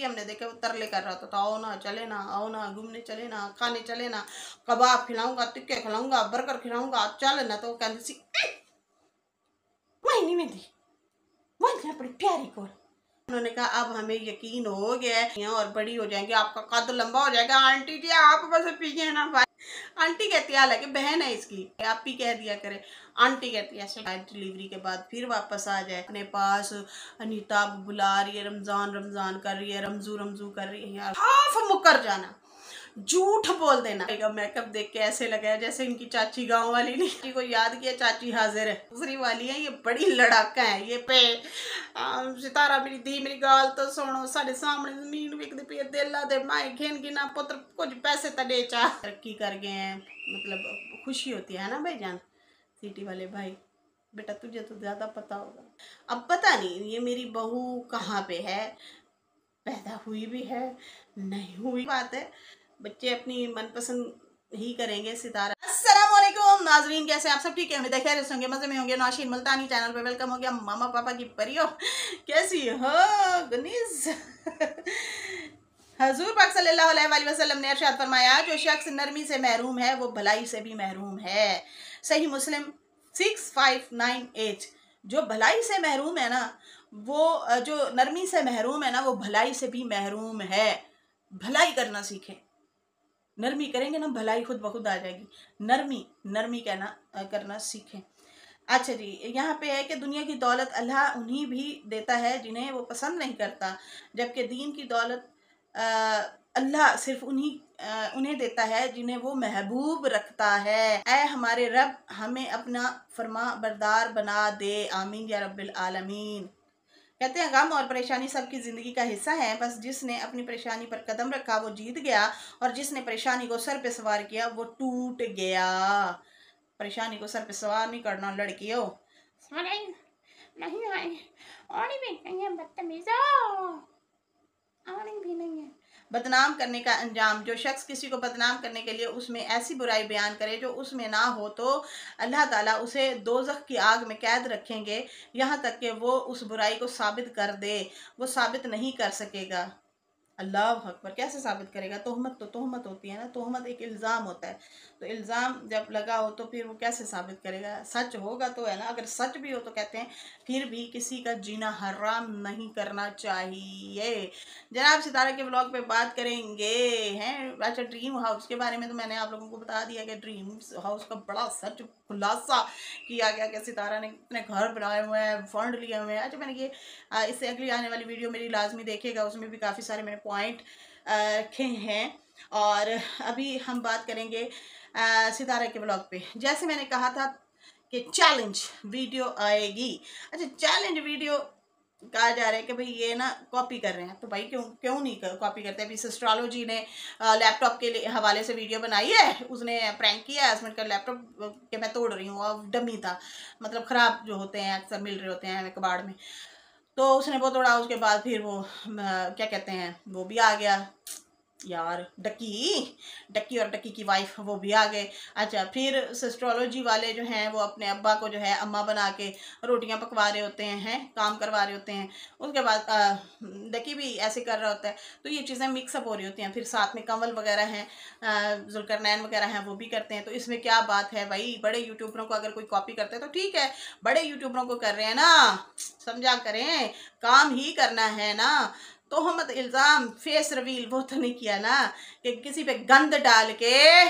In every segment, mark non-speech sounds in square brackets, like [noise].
Aunty हमने देखे वो तरले कर रहा था तो आओ ना, चले ना, आओ ना, घूमने चले ना, खाने चले ना, कबाब खिलाऊँगा, टिक्के खिलाऊँगा, बर्गर खिलाऊँगा चल ना तो वो कहती सी महीनी में दी वही अपनी प्यारी को। उन्होंने कहा, अब हमें यकीन हो गया और बड़ी हो जाएँगे, आपका कद लंबा हो जाएगा, आंटी जी, आप बस पीछे ना आंटी कहती है, हालाँकि बहन है इसकी। आप ही कह दिया करे। आंटी कहती है शायद डिलीवरी के बाद फिर वापस आ जाए। अपने पास अनिताभ बुला रही है, रमज़ान रमज़ान कर रही है, रमजू रमजू कर रही है। यार हाफ़ मुकर जाना। झूठ बोल देना। मेकअप देख के ऐसे लगा जैसे इनकी चाची गाँव वाली ने को याद किया, चाची हाजिर है। दूसरी वाली है, ये बड़ी लड़ाका है, ये पे सितारा मेरी धी, मेरी गाल तो सुनो, साढ़े सामने ज़मीन विकते पे दिल दे, माए घेन गिना पुत्र, कुछ पैसे तड़े चाह तरक्की कर गए हैं मतलब खुशी होती है ना भाई जान सिटी वाले भाई। बेटा तुझे तो ज़्यादा पता होगा। अब पता नहीं, ये मेरी बहू कहाँ पे है? पैदा हुई भी है, नहीं हुई। बात है बच्चे अपनी मनपसंद ही करेंगे सितारा। असलम नाजरीन, कैसे आप सब? ठीक है, उम्मीद खैर होंगे, मज़े में होंगे। नाशीन मुल्तानी चैनल पे वेलकम हो गया। मामा पापा की परियो, कैसी हो? गनीस हजूर पाक सल्लल्लाहु अलैहि वसल्लम ने अरशाद फरमाया, जो शख्स नरमी से महरूम है, वो भलाई से भी महरूम है। सही मुस्लिम सिक्स फाइव नाइन एट जो भलाई से महरूम है ना, वो, जो नरमी से महरूम है ना, वो भलाई से भी महरूम है। भलाई करना सीखें। नरमी करेंगे ना, भलाई खुद ब खुद आ जाएगी। नरमी नरमी कहना करना सीखें। अच्छा जी, यहाँ पे है कि दुनिया की दौलत अल्लाह उन्हीं भी देता है जिन्हें वो पसंद नहीं करता, जबकि दीन की दौलत अल्लाह सिर्फ़ उन्हीं उन्हें देता है जिन्हें वो महबूब रखता है। ऐ हमारे रब, हमें अपना फरमा बरदार बना दे। आमीन या रब्बिल आलमीन। कहते हैं, गम और परेशानी सबकी ज़िंदगी का हिस्सा है, बस जिसने अपनी परेशानी पर कदम रखा, वो जीत गया और जिसने परेशानी को सर पे सवार किया, वो टूट गया। परेशानी को सर पे सवार नहीं करना, लड़कियों। नहीं आए, और भी नहीं है, बदतमीज़ो। भी नहीं है। बदनाम करने का अंजाम, जो शख्स किसी को बदनाम करने के लिए उसमें ऐसी बुराई बयान करे जो उसमें ना हो तो अल्लाह ताला उसे दोजख की आग में कैद रखेंगे। यहाँ तक कि वो उस बुराई को साबित कर दे, वो साबित नहीं कर सकेगा। अल्लाह अकबर, कैसे साबित करेगा? तोहमत तो तोहमत होती है ना, तोहमत एक इल्ज़ाम होता है। तो इल्ज़ाम जब लगा हो तो फिर वो कैसे साबित करेगा? सच होगा तो है ना, अगर सच भी हो तो कहते हैं, फिर भी किसी का जीना हराम नहीं करना चाहिए। जनाब, सितारा के ब्लॉग पे बात करेंगे, हैं? अच्छा ड्रीम हाउस के बारे में तो मैंने आप लोगों को बता दिया कि ड्रीम हाउस का बड़ा सच खुलासा किया गया कि सितारा ने इतने घर बनाए हुए हैं फंड लिए हुए हैं। अच्छा मैंने ये इससे अगली आने वाली वीडियो मेरी लाजमी देखेगा, उसमें भी काफ़ी सारे मैंने पॉइंट रखे हैं। और अभी हम बात करेंगे सितारा के ब्लॉग पे। जैसे मैंने कहा था कि चैलेंज वीडियो आएगी। अच्छा चैलेंज वीडियो कहा जा रहा है कि भाई ये ना कॉपी कर रहे हैं। तो भाई क्यों क्यों नहीं कॉपी करते? अभी एस्ट्रोलॉजी ने लैपटॉप के हवाले से वीडियो बनाई है। उसने प्रैंक किया है। उसमें लैपटॉप के मैं तोड़ रही हूँ और डमी था। मतलब ख़राब जो होते हैं, अक्सर मिल रहे होते हैं कबाड़ में। तो उसने वो तोड़ा उसके बाद फिर वो क्या कहते हैं, वो भी आ गया। यार, डक्की डक्की और डक्की की वाइफ वो भी आ गए। अच्छा फिर एस्ट्रोलॉजी वाले जो हैं, वो अपने अब्बा को जो है, अम्मा बना के रोटियाँ पकवा रहे होते हैं हैं, काम करवा रहे होते हैं। उसके बाद डक्की भी ऐसे कर रहा होता है। तो ये चीज़ें मिक्सअप हो रही होती हैं। फिर साथ में कंवल वगैरह हैं जुलकरनैन वगैरह हैं, वो भी करते हैं। तो इसमें क्या बात है भाई? बड़े यूट्यूबरों को अगर कोई कॉपी करते हैं तो ठीक है। बड़े यूट्यूबरों को कर रहे हैं ना। समझा करें? काम ही करना है ना। तोहमत इल्ज़ाम फेस रवील, वो तो नहीं किया ना, कि किसी पे गंद डाल के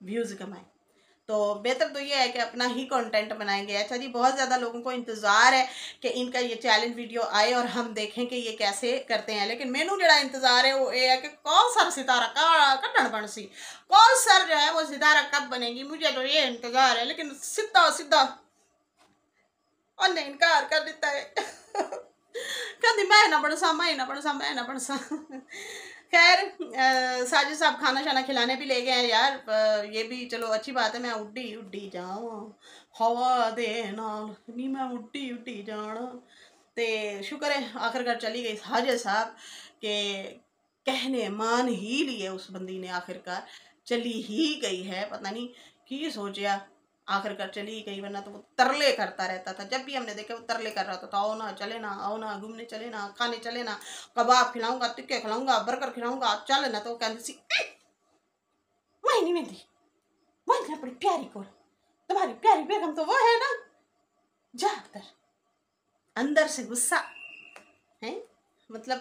व्यूज़ कमाए। तो बेहतर तो ये है कि अपना ही कंटेंट बनाएँगे। अच्छा जी, बहुत ज़्यादा लोगों को इंतज़ार है कि इनका ये चैलेंज वीडियो आए और हम देखें कि ये कैसे करते हैं। लेकिन मैनू जरा इंतज़ार है, वो ये है कि कौन सर सितारा, का कटन बन सी, कौन सर जो है वो सितारा कब बनेगी? मुझे तो ये इंतज़ार है, लेकिन सीधा सीधा और इनकार कर देता है। [laughs] कहती मैं ना पढ़सा मैं ना पढ़सा मैं ना पढ़सा खैर साजिद साहब खाना शाना खिलाने भी ले गए हैं यार ये भी चलो अच्छी बात है मैं उड्डी उड्डी जावा हवा दे नाल नी मैं उड्डी उड्डी जाना तो शुक्र है आखिरकार चली गई साजिद साहब के कहने मान ही लिए उस बंदी ने आखिरकार चली ही गई है पता नहीं की सोचा आखिर कर चली गई वरना तो वो तरले करता रहता था। जब भी हमने देखा वो तरले कर रहा था तो आओ ना चले ना आओ ना घूमने चले ना खाने चले ना कबाब खिलाऊँगा टिक्के खिलाऊँगा बर्गर खिलाऊँगा चल ना तो कहते सी मैं नहीं मिलती मैं अपनी प्यारी को तुम्हारी प्यारी बेगम तो वो है ना जा अंदर अंदर से गुस्सा है? मतलब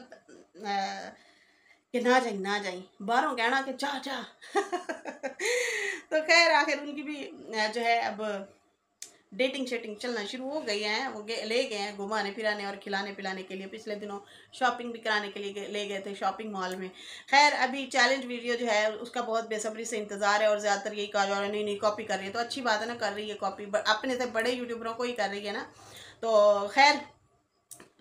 आ, कि ना जाई ना जाई। बाहरों कहना कि जा जा। [laughs] तो खैर, आखिर उनकी भी जो है, अब डेटिंग शेटिंग चलना शुरू हो गई हैं। वो ले गए हैं घुमाने, फिराने और खिलाने, पिलाने के लिए। पिछले दिनों शॉपिंग भी कराने के लिए ले गए थे शॉपिंग मॉल में। खैर, अभी चैलेंज वीडियो जो है, उसका बहुत बेसब्री से इंतज़ार है और ज़्यादातर यही कहा जा रहा है, नहीं नहीं कॉपी कर रही है। तो अच्छी बात है ना, कर रही है कॉपी अपने से बड़े यूट्यूबरों को ही कर रही है ना। तो खैर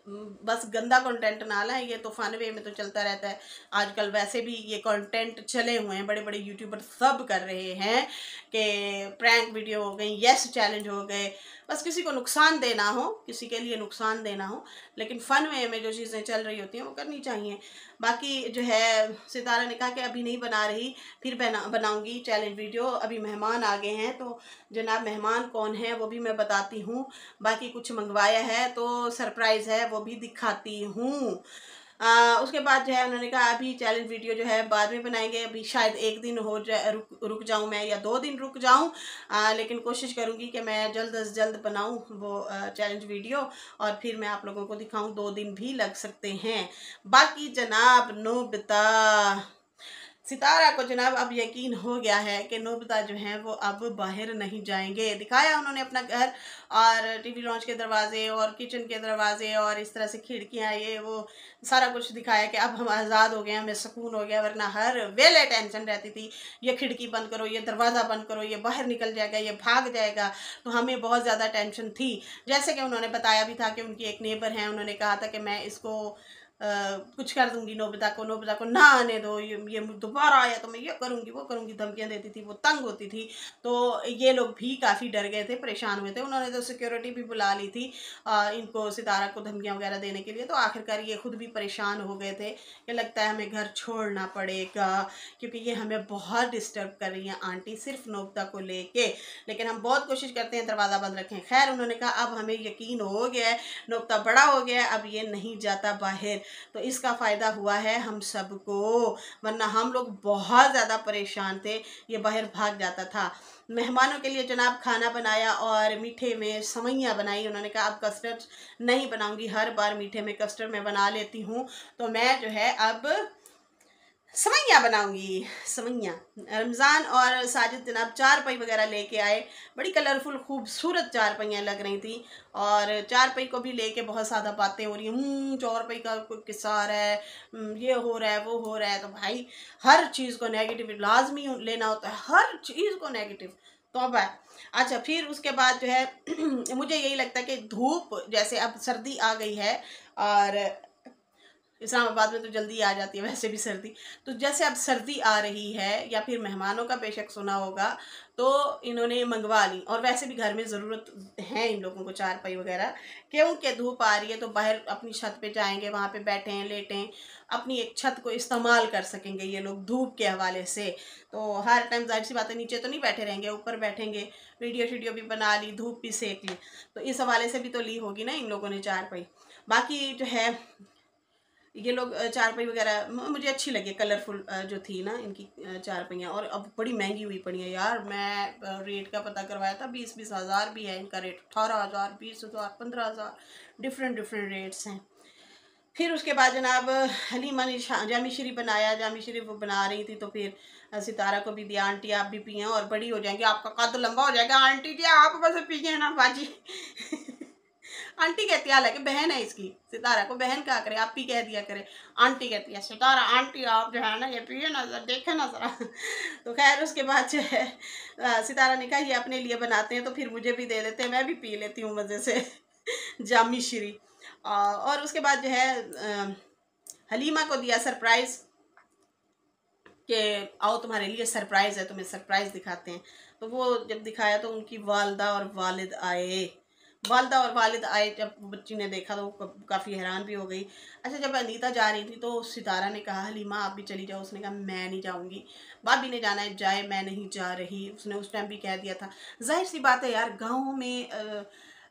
बस गंदा कंटेंट ना लाएँ, ये तो फन वे में तो चलता रहता है। आजकल वैसे भी ये कंटेंट चले हुए हैं बड़े बड़े यूट्यूबर सब कर रहे हैं कि प्रैंक वीडियो हो गई येस चैलेंज हो गए। बस किसी को नुकसान देना हो, किसी के लिए नुकसान देना हो, लेकिन फ़न वे में जो चीज़ें चल रही होती हैं, वो करनी चाहिए। बाकी जो है, सितारा ने कहा कि अभी नहीं बना रही, फिर बना, बनाऊँगी चैलेंज वीडियो अभी मेहमान आ गए हैं तो जनाब मेहमान कौन है, वो भी मैं बताती हूँ। बाकी कुछ मंगवाया है तो सरप्राइज़ है, वो भी दिखाती हूँ। आ, उसके बाद जो है उन्होंने कहा अभी चैलेंज वीडियो जो है बाद में बनाएँगे। अभी शायद एक दिन हो जाए रुक रुक जाऊँ मैं या दो दिन रुक जाऊँ। लेकिन कोशिश करूँगी कि मैं जल्द अज जल्द बनाऊँ वो चैलेंज वीडियो और फिर मैं आप लोगों को दिखाऊँ। दो दिन भी लग सकते हैं। बाकी जनाब नो बिता सितारा को जनाब अब यकीन हो गया है कि नोबता जो हैं वो अब बाहर नहीं जाएँगे। दिखाया उन्होंने अपना घर और टीवी लॉन्च के दरवाजे और किचन के दरवाजे और इस तरह से खिड़कियाँ, ये वो सारा कुछ दिखाया कि अब हम आज़ाद हो गए हमें सुकून हो गया, वरना हर वेले टेंशन रहती थी, ये खिड़की बंद करो, ये दरवाज़ा बंद करो, ये बाहर निकल जाएगा, ये भाग जाएगा तो हमें बहुत ज़्यादा टेंशन थी। जैसे कि उन्होंने बताया भी था कि उनकी एक नेबर हैं, उन्होंने कहा था कि मैं इसको कुछ कर दूँगी नोबिता को नोबिता को ना आने दो ये ये दोबारा आया तो मैं ये करूँगी वो करूँगी धमकियाँ देती थी वो तंग होती थी। तो ये लोग भी काफ़ी डर गए थे परेशान हुए थे। उन्होंने तो सिक्योरिटी भी बुला ली थी आ, इनको सितारा को धमकियाँ वगैरह देने के लिए। तो आखिरकार ये खुद भी परेशान हो गए थे कि लगता है हमें घर छोड़ना पड़ेगा क्योंकि ये हमें बहुत डिस्टर्ब कर रही हैं आंटी सिर्फ़ नोबिता को लेके। लेकिन हम बहुत कोशिश करते हैं दरवाज़ा बंद रखें। खैर उन्होंने कहा अब हमें यकीन हो गया है नोबिता बड़ा हो गया अब ये नहीं जाता बाहर। तो इसका फ़ायदा हुआ है हम सबको, वरना हम लोग बहुत ज़्यादा परेशान थे, ये बाहर भाग जाता था। मेहमानों के लिए जनाब खाना बनाया और मीठे में सवैयाँ बनाई, उन्होंने कहा, अब कस्टर्ड नहीं बनाऊँगी, हर बार मीठे में कस्टर्ड मैं बना लेती हूँ। तो मैं जो है, अब सवैयाँ बनाऊँगी सवैयाँ। रमज़ान और साजिद जनाब चार पई वगैरह लेके आए। बड़ी कलरफुल खूबसूरत चार पहियाँ लग रही थी। और चार पई को भी लेके बहुत ज़्यादा बातें हो रही हैं। हम्म, चार पई का कोई किस्सा आ रहा है। हम्म, ये हो रहा है वो हो रहा है। तो भाई हर चीज़ को नेगेटिव लाजमी लेना होता है। हर चीज़ को नेगेटिव तो अब है। अच्छा फिर उसके बाद जो है [clears throat] मुझे यही लगता है कि धूप जैसे अब सर्दी आ गई है और इस्लामाबाद में तो जल्दी आ जाती है, वैसे भी सर्दी। तो जैसे अब सर्दी आ रही है या फिर मेहमानों का बेशक सुना होगा तो इन्होंने मंगवा ली। और वैसे भी घर में ज़रूरत है इन लोगों को चार पाई वगैरह क्योंकि धूप आ रही है तो बाहर अपनी छत पे जाएँगे, वहाँ पे बैठें, लेटें, अपनी एक छत को इस्तेमाल कर सकेंगे ये लोग धूप के हवाले से। तो हर टाइम ज़ाहिर सी बात है, नीचे तो नहीं बैठे रहेंगे, ऊपर बैठेंगे। वीडियो शीडियो भी बना ली, धूप भी सेक ली। तो इस हवाले से भी तो ली होगी ना इन लोगों ने चार पाई बाकी जो है ये लोग चारपाई वगैरह मुझे अच्छी लगी कलरफुल जो थी ना इनकी चारपाइयाँ और अब बड़ी महँगी हुई पड़ी है यार। मैं रेट का पता करवाया था बीस बीस हज़ार भी है इनका रेट अठारह हज़ार, बीस हज़ार, पंद्रह हज़ार डिफरेंट डिफरेंट रेट्स हैं। फिर उसके बाद जनाब, हलीमा ने जामी शरीफ बनाया जामी शरीफ बना रही थी तो फिर सितारा को भी दिया, आंटी आप भी पिए और बड़ी हो जाएँगी, आपका कद लंबा हो जाएगा। आंटी जी, आप बस पिए ना, बाजी। आंटी कहती है, हालाँकि बहन है इसकी, सितारा को बहन क्या करे, आप ही कह दिया करे। आंटी कहती है, सितारा, आंटी, आप जो है ना, ये पिए ना जरा देखे ना जरा। [laughs] तो खैर, उसके बाद जो है सितारा ने कहा, ये अपने लिए बनाते हैं तो फिर मुझे भी दे देते हैं, मैं भी पी लेती हूँ मज़े से। [laughs] जामी श्री। और उसके बाद जो है हलीमा को दिया सरप्राइज़ कि, आओ तुम्हारे लिए सरप्राइज़ है, तुम्हें सरप्राइज़ दिखाते हैं। तो वो जब दिखाया तो उनकी वालदा और वालिद आए। वालदा और वालिद आए जब बच्ची ने देखा तो काफ़ी हैरान भी हो गई। अच्छा जब अनीता जा रही थी तो सितारा ने कहा हलीमा आप भी चली जाओ। उसने कहा मैं नहीं जाऊँगी। भाभी ने जाना है जाए मैं नहीं जा रही। उसने उस टाइम भी कह दिया था। ज़ाहिर सी बात है यार गाँव में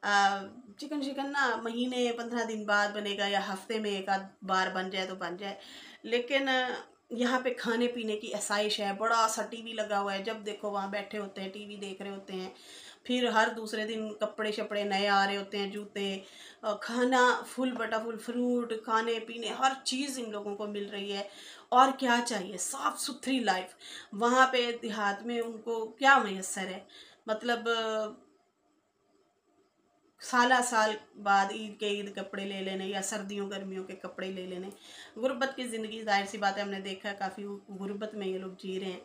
आ, चिकन शिकन ना महीने पंद्रह दिन बाद बनेगा या हफ़्ते में एक आध बार बन जाए तो बन जाए। लेकिन यहाँ पे खाने पीने की आसाइश है, बड़ा सा टीवी लगा हुआ है। जब देखो वहाँ बैठे होते हैं, टीवी देख रहे होते हैं, फिर हर दूसरे दिन कपड़े शपड़े नए आ रहे होते हैं, जूते खाना फुल बटा फुल, फ्रूट, खाने पीने, हर चीज़ इन लोगों को मिल रही है। और क्या चाहिए? साफ़ सुथरी लाइफ। वहाँ पे देहात में उनको क्या मैसर है? मतलब साला साल बाद ईद के ईद कपड़े ले लेने या सर्दियों, गर्मियों के कपड़े ले लेने। गुर्बत की ज़िंदगी, ज़ाहिर सी बात है, हमने देखा है, काफ़ी गुर्बत में ये लोग जी रहे हैं।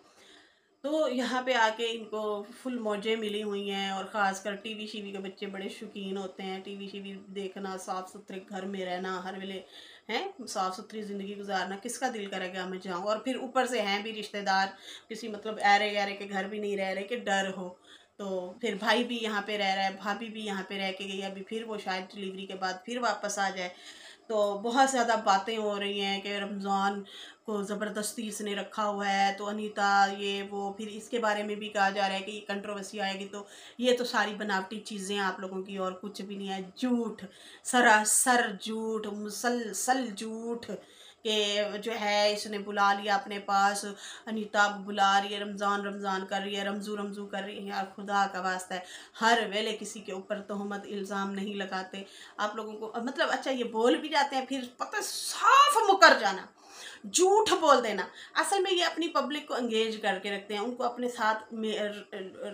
तो यहाँ पे आके इनको फुल मौजें मिली हुई हैं और ख़ासकर टीवी शीवी के बच्चे बड़े शौकीन होते हैं। टी टीवी शीवी देखना साफ़ सुथरे घर में रहना, हर वेले, हैं साफ़ सुथरी ज़िंदगी गुजारना, किसका दिल करेगा, मैं जाऊँ? और फिर ऊपर से हैं भी रिश्तेदार, किसी मतलब ऐरे गहरे के घर भी नहीं रह रहे कि डर हो। तो फिर भाई भी यहाँ पे रह रहा है, भाभी भी यहाँ पे रह के गई अभी फिर वो शायद डिलीवरी के बाद फिर वापस आ जाए। तो बहुत ज़्यादा बातें हो रही हैं कि रमज़ान को ज़बरदस्ती इसने रखा हुआ है। तो अनीता, ये, वो, फिर इसके बारे में भी कहा जा रहा है कि ये कंट्रोवर्सी आएगी। तो ये तो सारी बनावटी चीज़ें आप लोगों की और कुछ भी नहीं है। झूठ, सरासर झूठ, मुसलसल झूठ। कि जो है, इसने बुला लिया अपने पास। अनीता बुला रही है, रमज़ान रमज़ान कर रही है, रमज़ू रमज़ू कर रही है। यार, खुदा का वास्ता है। हर वेले किसी के ऊपर तोहमत इल्ज़ाम नहीं लगाते। आप लोगों को मतलब अच्छा ये बोल भी जाते हैं, फिर पता साफ़ मुकर जाना। झूठ बोल देना। असल में ये अपनी पब्लिक को एंगेज करके रखते हैं, उनको अपने साथ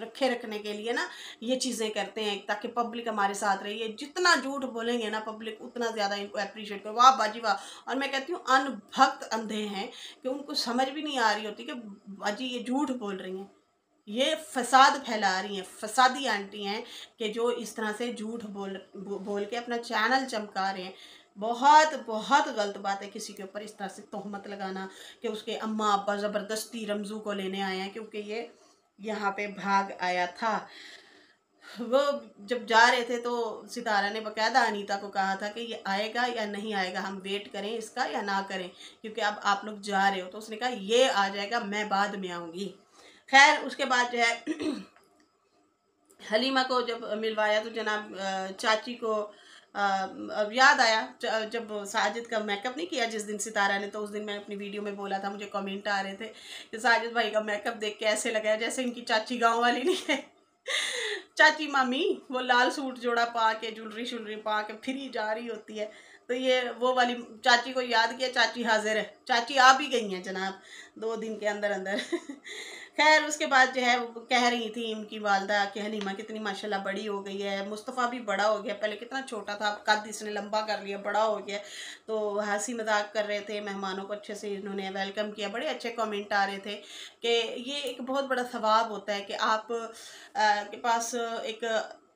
रखे रखने के लिए ना ये चीज़ें करते हैं, ताकि पब्लिक हमारे साथ रही है जितना झूठ बोलेंगे ना पब्लिक उतना ज़्यादा इनको अप्रिशिएट करो। वाह बाजी वाह। और मैं कहती हूँ, अनभक्त अंधे हैं कि उनको समझ भी नहीं आ रही होती कि बाजी ये झूठ बोल रही हैं। ये फसाद फैला रही हैं, फसादी आंटी हैं कि जो इस तरह से झूठ बोल बोल के अपना चैनल चमका रहे हैं। बहुत बहुत गलत बात है किसी के ऊपर इस तरह से तोहमत लगाना कि उसके अम्मा अब्बा ज़बरदस्ती रमज़ू को लेने आए हैं क्योंकि ये यहाँ पे भाग आया था। वो जब जा रहे थे तो सितारा ने बकायदा अनीता को कहा था कि ये आएगा या नहीं आएगा, हम वेट करें इसका या ना करें, क्योंकि अब आप लोग जा रहे हो। तो उसने कहा, ये आ जाएगा, मैं बाद में आऊँगी। खैर, उसके बाद जो है [clears throat] हलीमा को जब मिलवाया तो जनाब चाची को अब याद आया जब साजिद का मेकअप नहीं किया जिस दिन सितारा ने तो उस दिन मैं अपनी वीडियो में बोला था, मुझे कमेंट आ रहे थे कि साजिद भाई का मेकअप देख के ऐसे लगाया जैसे इनकी चाची गाँव वाली नहीं है। चाची मामी, वो लाल सूट जोड़ा पा के ज्वेलरी शुलरी पा के फिर ही जा रही होती है। तो ये, वो वाली चाची को याद किया, चाची हाजिर है। चाची आ भी गई हैं जनाब, दो दिन के अंदर अंदर खैर उसके बाद जो है वो कह रही थी इनकी वालदा कि हलीमा कितनी माशाल्लाह बड़ी हो गई है मुस्तफ़ा भी बड़ा हो गया पहले कितना छोटा था अब कद इसने लंबा कर लिया बड़ा हो गया। तो हँसी मज़ाक कर रहे थे मेहमानों को अच्छे से इन्होंने वेलकम किया बड़े अच्छे कमेंट आ रहे थे कि ये एक बहुत बड़ा सवाब होता है कि आप आ, के पास एक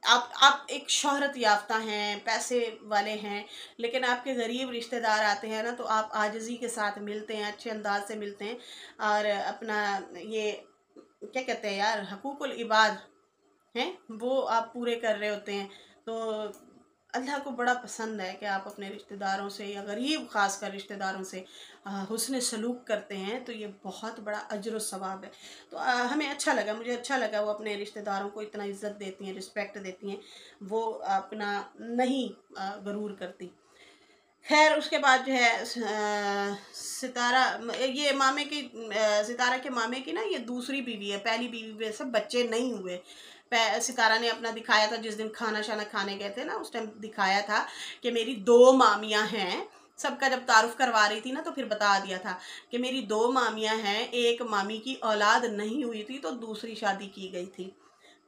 आप आप एक शहरत याफ्ता हैं पैसे वाले हैं लेकिन आपके गरीब रिश्तेदार आते हैं ना तो आप आजजी के साथ मिलते हैं अच्छे अंदाज से मिलते हैं और अपना ये क्या कहते हैं यार हकूकुल इबाद हैं वो आप पूरे कर रहे होते हैं। तो अल्लाह को बड़ा पसंद है कि आप अपने रिश्तेदारों से या गरीब ख़ास कर रिश्तेदारों से हुसन सलूक करते हैं तो ये बहुत बड़ा अजर सवाब है। तो आ, हमें अच्छा लगा मुझे अच्छा लगा वो अपने रिश्तेदारों को इतना इज़्ज़त देती हैं रिस्पेक्ट देती हैं वो अपना नहीं गरूर करती। खैर, उसके बाद जो है सितारा ये मामे की सितारा के मामे की ना ये दूसरी बीवी है। पहली बीवी में सब बच्चे नहीं हुए। सितारा ने अपना दिखाया था, जिस दिन खाना शाना खाने गए थे ना, उस टाइम दिखाया था कि मेरी दो मामियाँ हैं। सबका जब तारुफ करवा रही थी ना तो फिर बता दिया था कि मेरी दो मामियाँ हैं, एक मामी की औलाद नहीं हुई थी तो दूसरी शादी की गई थी।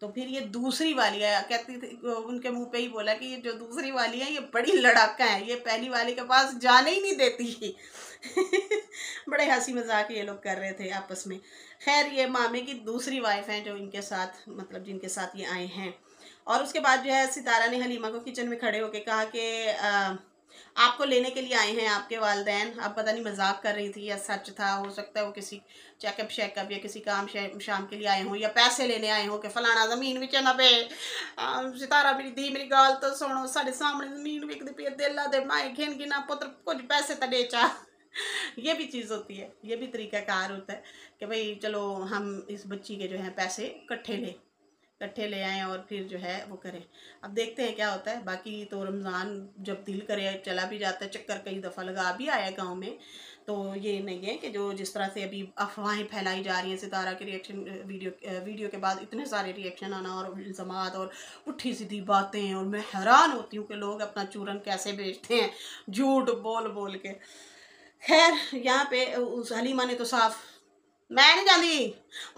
तो फिर ये दूसरी वाली है कहती थी उनके मुँह पे ही बोला कि ये जो दूसरी वाली है, ये बड़ी लड़ाका है, ये पहली वाली के पास जाने ही नहीं देती। [laughs] बड़े हँसी मज़ाक ये लोग कर रहे थे आपस में। खैर, ये मामे की दूसरी वाइफ हैं जो इनके साथ मतलब जिनके साथ ये आए हैं। और उसके बाद जो है सितारा ने हलीमा को किचन में खड़े होकर कहा कि आपको लेने के लिए आए हैं आपके वालदेन। आप पता नहीं मज़ाक कर रही थी या सच था, हो सकता है वो किसी चेकअप शेकअप या किसी काम शाम के लिए आए हों या पैसे लेने आए हों कि फलाना ज़मीन भी ना पे। सितारा मेरी दी मेरी गाल तो सुनो, साढ़े सामने ज़मीन बिकती पी दिल दे माए घिन गिना पुत्र, कुछ पैसे तो चा [laughs] ये भी चीज़ होती है, ये भी तरीक़ाकार होता है कि भाई चलो हम इस बच्ची के जो है पैसे इकट्ठे लें। इकट्ठे ले आएँ और फिर जो है वो करें। अब देखते हैं क्या होता है। बाकी तो रमज़ान जब दिल करे, चला भी जाता है, चक्कर कई दफ़ा लगा भी आया गाँव में। तो ये नहीं है कि जो जिस तरह से अभी अफवाहें फैलाई जा रही हैं, सितारा के रिएक्शन वीडियो वीडियो के बाद इतने सारे रिएक्शन आना और इल्ज़ाम और उठी सीधी बातें और मैं हैरान होती हूँ कि लोग अपना चूरन कैसे बेचते हैं, झूठ बोल बोल के। खैर, यहाँ पे उस हलीमा ने तो साफ़ मैं नहीं जाती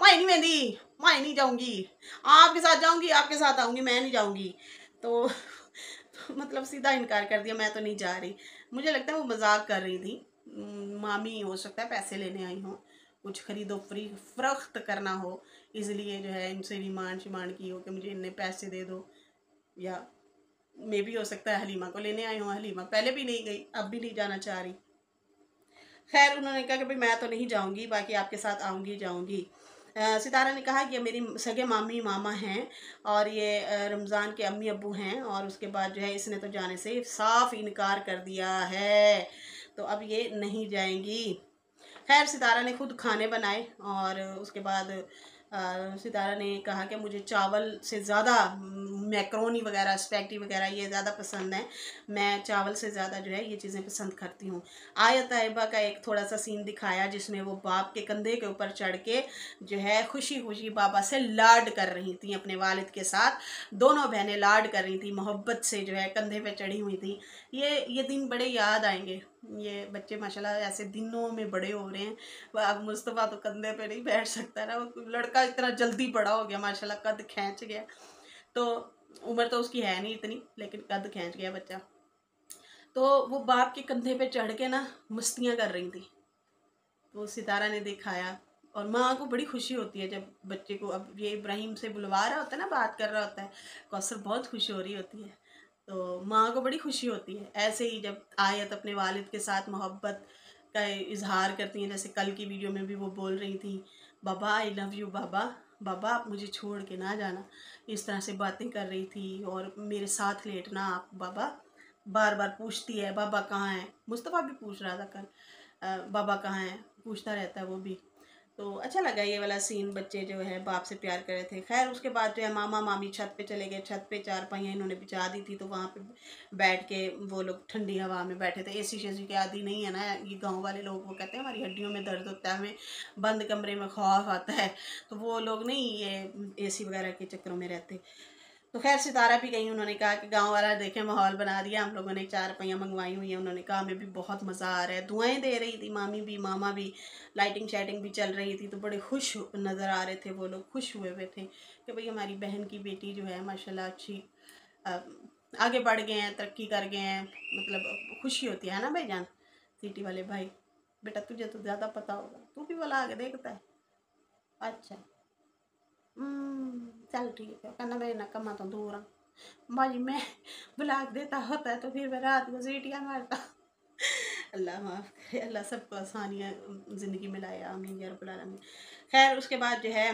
मैं नहीं मेहंदी मैं नहीं जाऊँगी। आपके साथ जाऊँगी आपके साथ आऊँगी मैं नहीं जाऊँगी। तो, तो [laughs] मतलब सीधा इनकार कर दिया मैं तो नहीं जा रही। मुझे लगता है वो मज़ाक कर रही थी। मामी हो सकता है पैसे लेने आई हो। कुछ खरीदो फ्री फ़रोख्त करना हो। इसलिए जो है इनसे रिमांड शिमांड की हो कि मुझे इन्हें पैसे दे दो। या मे भी हो सकता है हलीमा को लेने आई हूँ। हलीमा पहले भी नहीं गई अब भी नहीं जाना चाह रही। खैर उन्होंने कहा कि भाई मैं तो नहीं जाऊँगी, बाकी आपके साथ आऊँगी जाऊँगी। सितारा ने कहा कि मेरी सगे मामी मामा हैं और ये रमज़ान के अम्मी अबू हैं और उसके बाद जो है इसने तो जाने से साफ़ इनकार कर दिया है तो अब ये नहीं जाएँगी। खैर सितारा ने खुद खाने बनाए और उसके बाद सितारा ने कहा कि मुझे चावल से ज़्यादा मैक्रोनी वगैरह, स्पैगटी वगैरह ये ज़्यादा पसंद है। मैं चावल से ज़्यादा जो है ये चीज़ें पसंद करती हूँ। आया तयबा का एक थोड़ा सा सीन दिखाया जिसमें वो बाप के कंधे के ऊपर चढ़ के जो है खुशी खुशी बाबा से लाड कर रही थी अपने वालिद के साथ। दोनों बहनें लाड कर रही थी, मोहब्बत से जो है कंधे पर चढ़ी हुई थी। ये ये दिन बड़े याद आएँगे। ये बच्चे माशाल्लाह ऐसे दिनों में बड़े हो रहे हैं। अब मुस्तफ़ा तो कंधे पे नहीं बैठ सकता ना लड़का इतना जल्दी बड़ा हो गया, माशाल्लाह कद खींच गया। तो उम्र तो उसकी है नहीं इतनी, लेकिन कद खींच गया बच्चा। तो वो बाप के कंधे पे चढ़ के ना मस्तियाँ कर रही थी। तो सितारा ने दिखाया, और माँ को बड़ी खुशी होती है जब बच्चे को, अब ये इब्राहिम से बुलवा रहा होता है ना, बात कर रहा होता है, कौसर बहुत खुशी हो रही होती है। तो माँ को बड़ी खुशी होती है। ऐसे ही जब आयत अपने वालिद के साथ मोहब्बत का इजहार करती हैं, जैसे कल की वीडियो में भी वो बोल रही थी, बाबा आई लव यू बाबा बाबा, आप मुझे छोड़ के ना जाना। इस तरह से बातें कर रही थी और मेरे साथ लेटना आप, बाबा बार बार पूछती है, बाबा कहाँ है? मुस्तफ़ा भी पूछ रहा था कल। बाबा कहाँ है? पूछता रहता है वो भी। तो अच्छा लगा ये वाला सीन बच्चे जो है बाप से प्यार कर रहे थे। खैर, उसके बाद जो है मामा, मामी छत पे चले गए। छत पे चार पहियाँ इन्होंने बिछा दी थी तो वहाँ पे बैठ के वो लोग ठंडी हवा में बैठे थे। एसी शेसी के आदि नहीं है ना, ये गाँव वाले लोग वो कहते हैं, हमारी हड्डियों में दर्द होता है, हमें बंद कमरे में खौफ आता है। तो वो लोग नहीं, ये ए वगैरह के चक्करों में रहते। तो खैर सितारा भी गई उन्होंने कहा कि गाँव वाला देखे माहौल बना दिया हम लोगों ने चार पहियाँ मंगवाई हुई हैं उन्होंने कहा हमें भी बहुत मज़ा आ रहा है। दुआएँ दे रही थी मामी भी मामा भी लाइटिंग शाइटिंग भी चल रही थी तो बड़े खुश नज़र आ रहे थे वो लोग खुश हुए हुए थे कि भाई हमारी बहन की बेटी जो है माशाल्लाह अच्छी आगे बढ़ गए हैं तरक्की कर गए हैं मतलब खुशी होती है ना भाई जान सिटी वाले भाई बेटा तुझे तो ज़्यादा पता होगा तू भी वाला आगे देखता है। अच्छा। हम्म, चल ठीक है कहना मैं ना कमा तो दूर हाँ भाई मैं ब्लाक देता होता है तो फिर मैं रात को सीटियाँ मारता अल्लाह माफ़ करे अल्लाह सबको आसानियाँ ज़िंदगी में लाया अमीन यार रबालमीन खैर उसके बाद जो है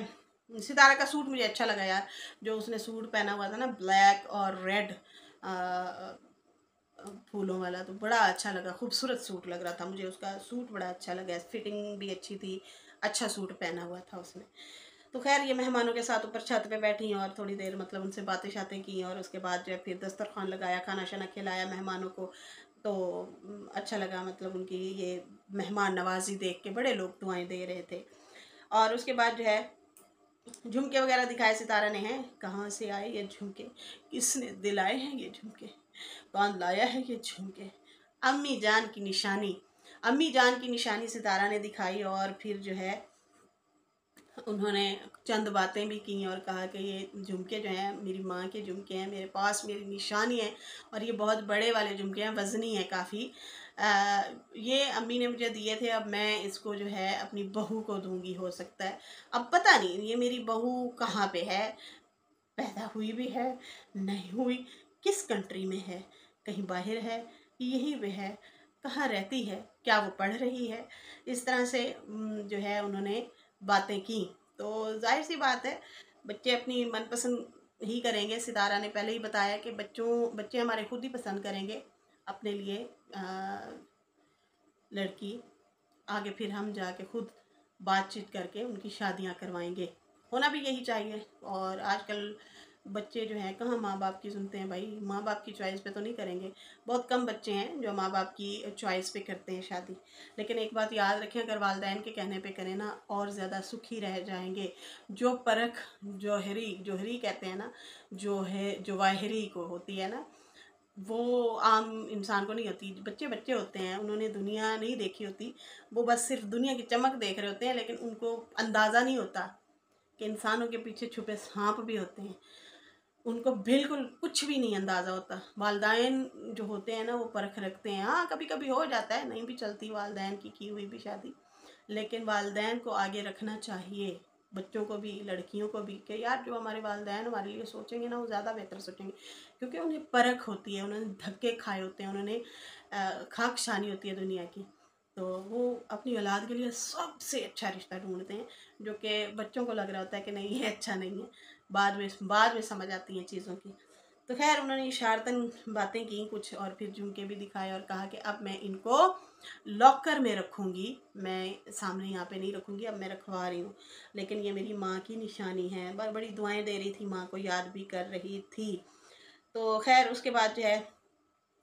सितारा का सूट मुझे अच्छा लगा यार जो उसने सूट पहना हुआ था ना ब्लैक और रेड फूलों वाला तो बड़ा अच्छा लगा खूबसूरत सूट लग रहा था मुझे उसका सूट बड़ा अच्छा लगा फिटिंग भी अच्छी थी अच्छा सूट पहना हुआ था उसने तो खैर ये मेहमानों के साथ ऊपर छत पे बैठी और थोड़ी देर मतलब उनसे बातें शातें की और उसके बाद जो है फिर दस्तरखान लगाया खाना शाना खिलाया मेहमानों को। तो अच्छा लगा मतलब उनकी ये मेहमान नवाजी देख के, बड़े लोग दुआएँ दे रहे थे। और उसके बाद जो है, झुमके वगैरह दिखाए सितारा ने हैं, कहाँ से आए ये झुमके? किसने दिलाए हैं ये झुमके? कौन लाया है ये झुमके? अम्मी जान की निशानी। अम्मी जान की निशानी सितारा ने दिखाई और फिर जो है उन्होंने चंद बातें भी की और कहा कि ये झुमके जो हैं, मेरी माँ के झुमके हैं, मेरे पास मेरी निशानी है और ये बहुत बड़े वाले झुमके हैं, वज़नी है काफ़ी। ये अम्मी ने मुझे दिए थे, अब मैं इसको जो है अपनी बहू को दूँगी, हो सकता है। अब पता नहीं, ये मेरी बहू कहाँ पे है? पैदा हुई भी है, नहीं हुई, किस कंट्री में है? कहीं बाहर है, यही वह है, कहाँ रहती है, क्या वो पढ़ रही है? इस तरह से जो है उन्होंने बातें की। तो ज़ाहिर सी बात है बच्चे अपनी मनपसंद ही करेंगे। सितारा ने पहले ही बताया कि बच्चों बच्चे हमारे खुद ही पसंद करेंगे अपने लिए आ, लड़की। आगे फिर हम जाके खुद बातचीत करके उनकी शादियाँ करवाएँगे। होना भी यही चाहिए। और आजकल बच्चे जो हैं, कहाँ माँ बाप की सुनते हैं भाई? माँ बाप की चॉइस पे तो नहीं करेंगे। बहुत कम बच्चे हैं जो माँ बाप की चॉइस पे करते हैं शादी। लेकिन एक बात याद रखें, अगर वालदेन के कहने पे करें ना, और ज़्यादा सुखी रह जाएँगे। जो परख जोहरी जोहरी कहते हैं ना, जो है, जो वाहरी को होती है ना, वो आम इंसान को नहीं होती। बच्चे बच्चे होते हैं, उन्होंने दुनिया नहीं देखी होती। वो बस सिर्फ़ दुनिया की चमक देख रहे होते हैं, लेकिन उनको अंदाज़ा नहीं होता कि इंसानों के पीछे छुपे सांप भी होते हैं। उनको बिल्कुल कुछ भी नहीं अंदाज़ा होता। वालदान जो होते हैं ना, वो परख रखते हैं। हाँ कभी कभी हो जाता है, नहीं भी चलती वालदेन की की हुई भी शादी। लेकिन वालदेन को आगे रखना चाहिए। बच्चों को भी, लड़कियों को भी कि यार, जो हमारे वालदेन हमारे लिए सोचेंगे ना, वो ज़्यादा बेहतर सोचेंगे। क्योंकि उन्हें परख होती है उन्होंने धक्के खाए होते हैं उन्होंने खाक शानी होती है दुनिया की। तो वो अपनी औलाद के लिए सबसे अच्छा रिश्ता ढूंढते हैं, जो कि बच्चों को लग रहा होता है कि नहीं, ये अच्छा नहीं है। बाद में बाद में समझ आती हैं चीज़ों की। तो खैर, उन्होंने इशारतन बातें की कुछ और फिर झुमके भी दिखाए और कहा कि अब मैं इनको लॉकर में रखूँगी। मैं सामने यहाँ पे नहीं रखूँगी, अब मैं रखवा रही हूँ। लेकिन ये मेरी माँ की निशानी है। बड़ी दुआएँ दे रही थी माँ को, याद भी कर रही थी। तो खैर, उसके बाद जो है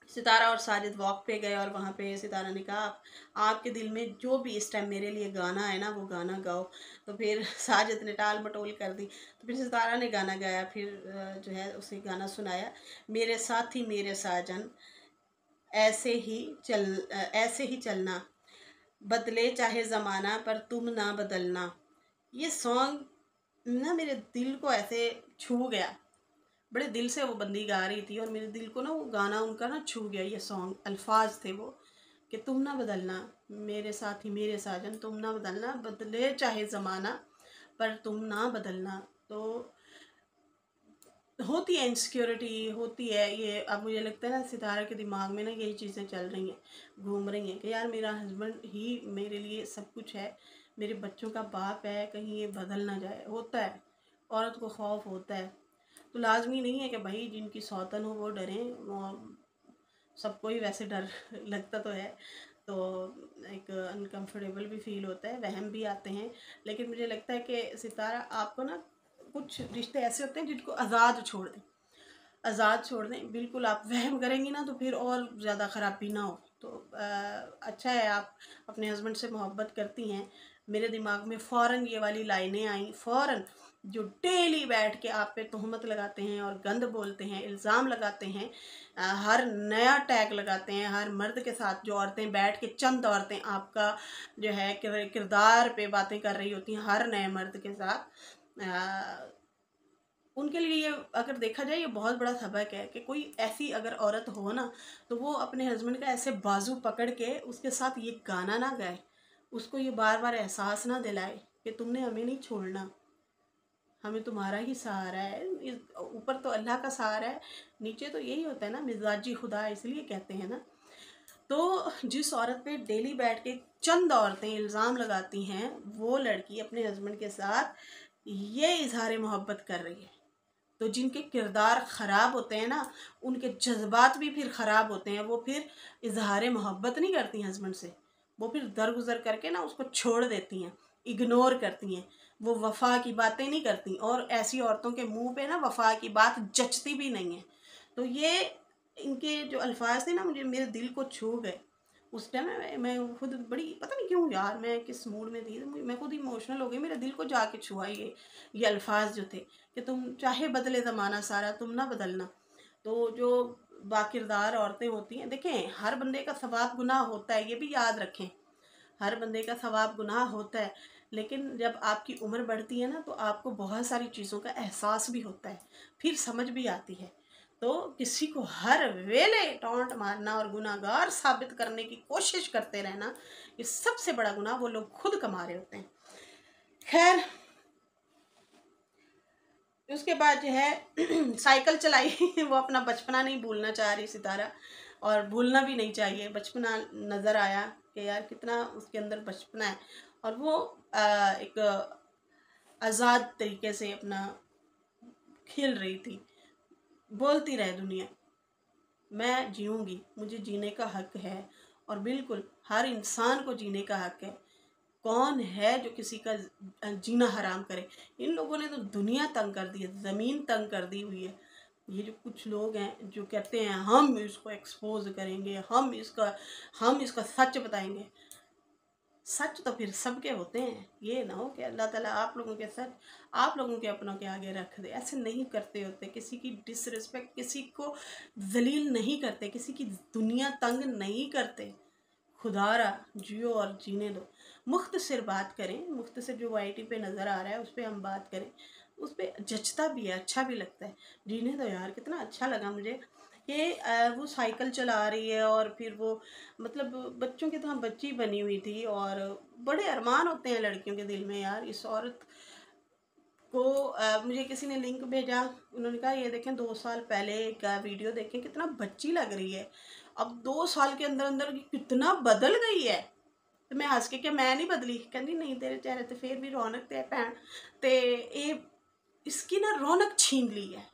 सितारा और साजिद वॉक पे गए और वहाँ पे सितारा ने कहा, आप आपके दिल में जो भी इस टाइम मेरे लिए गाना है ना, वो गाना गाओ। तो फिर [laughs] साजिद ने टाल मटोल कर दी। तो फिर सितारा ने गाना गाया, फिर जो है उसे गाना सुनाया, मेरे साथी, मेरे साजन, ऐसे ही चल ऐसे ही चलना। बदले चाहे ज़माना, पर तुम ना बदलना। ये सॉन्ग ना मेरे दिल को ऐसे छू गया। बड़े दिल से वो बंदी गा रही थी और मेरे दिल को ना वो गाना उनका ना छू गया, ये सॉन्ग अल्फाज थे वो, कि तुम ना बदलना, मेरे साथ ही मेरे साजन, तुम ना बदलना, बदले चाहे ज़माना, पर तुम ना बदलना। तो होती है इनसिक्योरिटी होती है ये, अब मुझे लगता है ना सितारा के दिमाग में ना यही चीज़ें चल रही हैं, घूम रही हैं, कि यार मेरा हस्बैंड ही मेरे लिए सब कुछ है, मेरे बच्चों का बाप है, कहीं ये बदल ना जाए, होता है, औरत को खौफ होता है। तो लाजमी नहीं है कि भाई जिनकी सौतन हो वो डरें सबको ही वैसे डर [laughs] लगता तो है। तो एक अनकंफर्टेबल भी फील होता है वहम भी आते हैं। लेकिन मुझे लगता है कि सितारा आपको ना कुछ रिश्ते ऐसे होते हैं जिनको आज़ाद छोड़ दें। आज़ाद छोड़ दें बिल्कुल आप वहम करेंगी ना तो फिर और ज़्यादा ख़राबी ना हो। तो आ, अच्छा है आप अपने हस्बैंड से मोहब्बत करती हैं। मेरे दिमाग में फ़ौर ये वाली लाइनें आई फ़ौर जो डेली बैठ के आप पे तहमत लगाते हैं और गंद बोलते हैं इल्ज़ाम लगाते हैं हर नया टैग लगाते हैं हर मर्द के साथ जो औरतें बैठ के चंद औरतें आपका जो है किरदार पे बातें कर रही होती हैं हर नए मर्द के साथ। आ, उनके लिए ये अगर देखा जाए ये बहुत बड़ा सबक है कि कोई ऐसी अगर औरत हो ना तो वो अपने हस्बैंड का ऐसे बाजू पकड़ के उसके साथ ये गाना ना गाए उसको ये बार बार एहसास ना दिलाए कि तुमने हमें नहीं छोड़ना। हमें तुम्हारा ही सहारा है। ऊपर तो अल्लाह का सहारा है, नीचे तो यही होता है ना, मिजाजी खुदा इसलिए कहते हैं ना। तो जिस औरत पे डेली बैठ के चंद औरतें इल्ज़ाम लगाती हैं, वो लड़की अपने हस्बैंड के साथ ये इजहार मोहब्बत कर रही है। तो जिनके किरदार ख़राब होते हैं ना, उनके जज्बात भी फिर ख़राब होते हैं, वो फिर इजहार मोहब्बत नहीं करती हस्बैंड से। वो फिर दरगुजर करके ना उसको छोड़ देती हैं, इग्नोर करती हैं। वो वफा की बातें नहीं करती और ऐसी औरतों के मुँह पे ना वफा की बात जचती भी नहीं है। तो ये इनके जो अल्फाज थे ना मुझे मेरे दिल को छू गए। उस टाइम मैं, मैं खुद बड़ी पता नहीं क्यों यार मैं किस मूड में थी मैं खुद इमोशनल हो गई मेरे दिल को जाके छुआ ये ये अल्फाज जो थे कि तुम चाहे बदले ज़माना सारा तुम ना बदलना। तो जो बाकिरदार औरतें होती हैं देखें हर बंदे का सवाब गुनाह होता है ये भी याद रखें। हर बंदे का सवाब गुनाह होता है। लेकिन जब आपकी उम्र बढ़ती है ना तो आपको बहुत सारी चीज़ों का एहसास भी होता है, फिर समझ भी आती है। तो किसी को हर वेले टोंट मारना और गुनागार साबित करने की कोशिश करते रहना, ये सबसे बड़ा गुनाह वो लोग खुद कमा रहे होते हैं। खैर, उसके बाद जो है, [clears throat] साइकिल चलाई, वो अपना बचपना नहीं भूलना चाह रही सितारा, और भूलना भी नहीं चाहिए। बचपना नज़र आया कि यार कितना उसके अंदर बचपना है। और वो एक आज़ाद तरीके से अपना खेल रही थी। बोलती रहे दुनिया, मैं जीऊँगी, मुझे जीने का हक है और बिल्कुल हर इंसान को जीने का हक है। कौन है जो किसी का जीना हराम करे? इन लोगों ने तो दुनिया तंग कर दी है, ज़मीन तंग कर दी हुई है। ये जो कुछ लोग हैं, जो कहते हैं, हम इसको एक्सपोज करेंगे, हम इसका हम इसका सच बताएँगे। सच तो फिर सबके होते हैं। ये ना हो कि अल्लाह ताला आप लोगों के सच आप लोगों के अपनों के आगे रख दे। ऐसे नहीं करते होते। किसी की डिसरिस्पेक्ट किसी को जलील नहीं करते। किसी की दुनिया तंग नहीं करते। खुदारा, जियो और जीने दो। मुख्तसर बात करें, मुख्तसर जो वाई पे नज़र आ रहा है, उस पर हम बात करें। उस पर जचता भी है अच्छा भी लगता है। जीने दो यार, कितना अच्छा लगा मुझे। कि वो साइकिल चला रही है और फिर वो मतलब बच्चों की तरह बच्ची बनी हुई थी और बड़े अरमान होते हैं लड़कियों के दिल में यार। इस औरत को आ, मुझे किसी ने लिंक भेजा उन्होंने कहा ये देखें दो साल पहले का वीडियो देखें कितना बच्ची लग रही है। अब दो साल के अंदर अंदर कितना बदल गई है। तो मैं हंस के क्या मैं नहीं बदली? कहती नहीं तेरे चेहरे तो फिर भी रौनक ते भैन तो ये इसकी ना रौनक छीन ली है।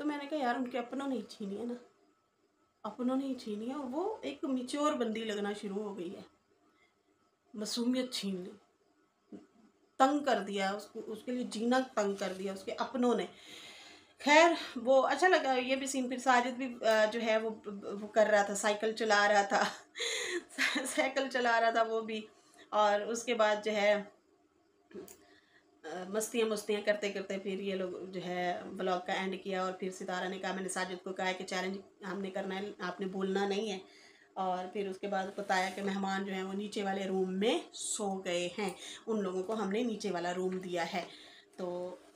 तो मैंने कहा, यार, उनके अपनों ने ही छीनी है ना। अपनों ने ही छीनी है और वो एक मिच्योर बंदी लगना शुरू हो गई है। मासूमियत छीन ली तंग कर दिया उसको, उसके लिए जीना तंग कर दिया उसके अपनों ने। खैर, वो अच्छा लगा, ये भी सीन फिर साजिद भी जो है वो वो कर रहा था, साइकिल चला रहा था। [laughs] साइकिल चला रहा था वो भी। और उसके बाद जो है मस्तियाँ मस्तियाँ करते करते फिर ये लोग जो है ब्लॉग का एंड किया और फिर सितारा ने कहा, मैंने साजिद को कहा कि चैलेंज हमने करना है, आपने बोलना नहीं है। और फिर उसके बाद बताया कि मेहमान जो हैं वो नीचे वाले रूम में सो गए हैं। उन लोगों को हमने नीचे वाला रूम दिया है। तो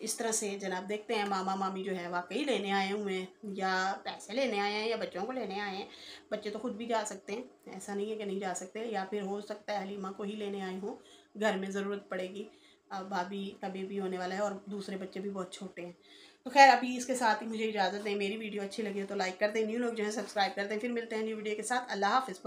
इस तरह से जनाब देखते हैं मामा मामी जो है वाकई लेने आए हुए हैं या पैसे लेने आए हैं या बच्चों को लेने आए हैं। बच्चे तो खुद भी जा सकते हैं, ऐसा नहीं है कि नहीं जा सकते, या फिर हो सकता है हलीमा को ही लेने आए हों, घर में ज़रूरत पड़ेगी। भाभी का बेबी होने वाला है और दूसरे बच्चे भी बहुत छोटे हैं। तो खैर, अभी इसके साथ ही मुझे इजाज़त दें, मेरी वीडियो अच्छी लगी हो तो लाइक कर दें न्यू लोग जो है सब्सक्राइब कर दें, फिर मिलते हैं न्यू वीडियो के साथ। अल्लाह हाफिज़